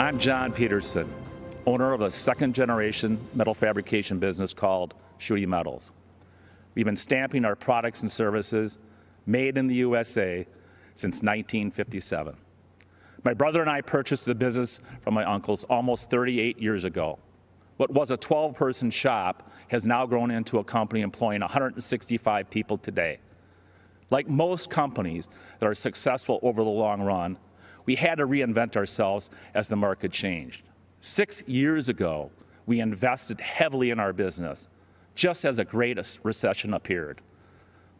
I'm John Peterson, owner of a second generation metal fabrication business called Schuette Metals. We've been stamping our products and services made in the USA since 1957. My brother and I purchased the business from my uncles almost 38 years ago. What was a 12 person shop has now grown into a company employing 165 people today. Like most companies that are successful over the long run, we had to reinvent ourselves as the market changed. Six years ago, we invested heavily in our business, just as a great recession appeared.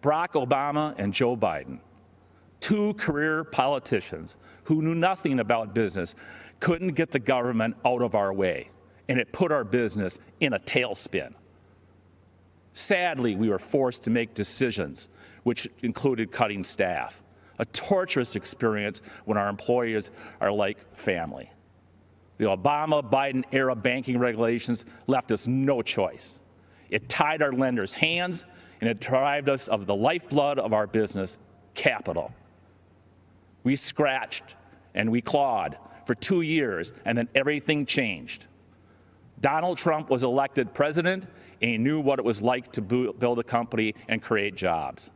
Barack Obama and Joe Biden, two career politicians who knew nothing about business, couldn't get the government out of our way, and it put our business in a tailspin. Sadly, we were forced to make decisions which included cutting staff a torturous experience when our employees are like family. The Obama Biden era banking regulations left us no choice. It tied our lenders' hands and it deprived us of the lifeblood of our business, capital. We scratched and we clawed for two years, and then everything changed. Donald Trump was elected president, and he knew what it was like to build a company and create jobs.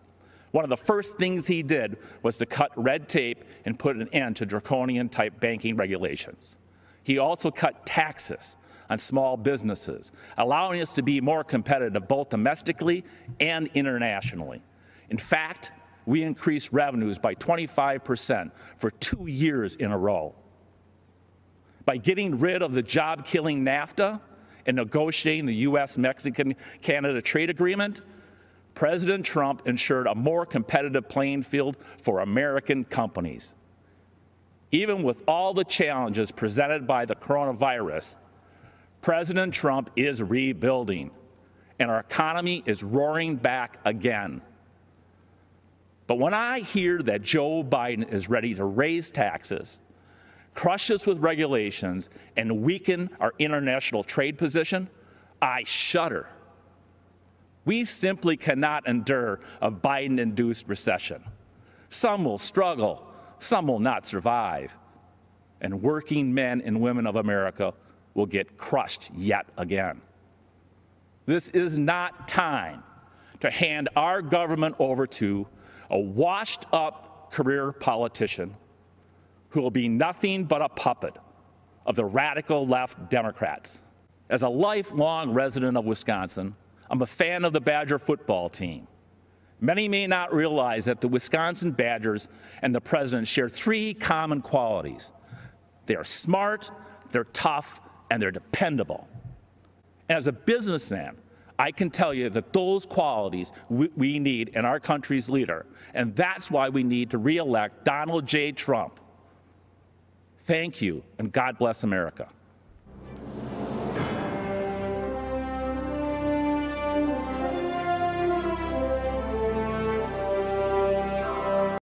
One of the first things he did was to cut red tape and put an end to draconian type banking regulations. He also cut taxes on small businesses, allowing us to be more competitive both domestically and internationally. In fact, we increased revenues by 25% for two years in a row. By getting rid of the job killing NAFTA and negotiating the US Mexican Canada trade agreement, President Trump ensured a more competitive playing field for American companies. Even with all the challenges presented by the coronavirus, President Trump is rebuilding, and our economy is roaring back again. But when I hear that Joe Biden is ready to raise taxes, crush us with regulations, and weaken our international trade position, I shudder. We simply cannot endure a Biden induced recession. Some will struggle, some will not survive. And working men and women of America will get crushed yet again. This is not time to hand our government over to a washed up career politician who will be nothing but a puppet of the radical left Democrats. As a lifelong resident of Wisconsin, I'm a fan of the Badger football team. Many may not realize that the Wisconsin Badgers and the president share three common qualities. They are smart, they're tough, and they're dependable. And as a businessman, I can tell you that those qualities we, we need in our country's leader, and that's why we need to reelect Donald J. Trump. Thank you, and God bless America.